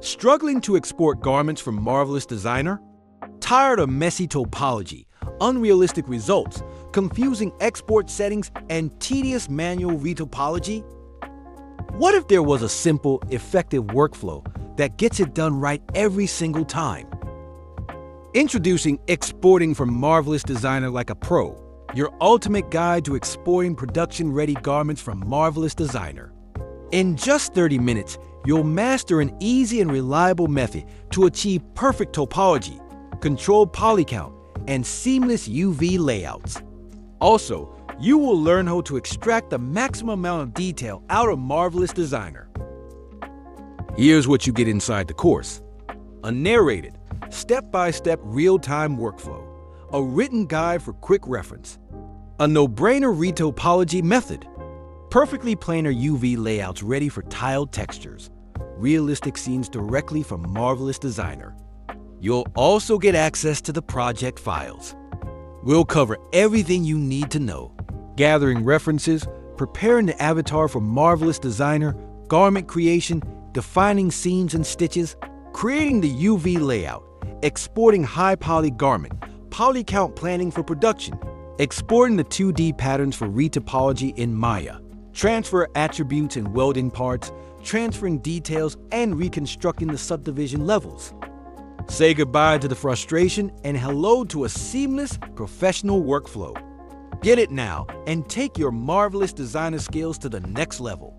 Struggling to export garments from Marvelous Designer? Tired of messy topology, unrealistic results, confusing export settings, and tedious manual retopology? What if there was a simple, effective workflow that gets it done right every single time? Introducing Exporting from Marvelous Designer like a Pro, your ultimate guide to exporting production-ready garments from Marvelous Designer. In just 30 minutes, you'll master an easy and reliable method to achieve perfect topology, controlled polycount, and seamless UV layouts. Also, you will learn how to extract the maximum amount of detail out of Marvelous Designer. Here's what you get inside the course. A narrated, step-by-step real-time workflow, a written guide for quick reference, a no-brainer retopology method, perfectly planar UV layouts ready for tiled textures, realistic seams directly from Marvelous Designer. You'll also get access to the project files. We'll cover everything you need to know, gathering references, preparing the avatar for Marvelous Designer, garment creation, defining seams and stitches, creating the UV layout, exporting high poly garment, poly count planning for production, exporting the 2D patterns for retopology in Maya, transfer attributes and welding parts, transferring details, and reconstructing the subdivision levels. Say goodbye to the frustration and hello to a seamless, professional workflow. Get it now and take your marvelous designer skills to the next level.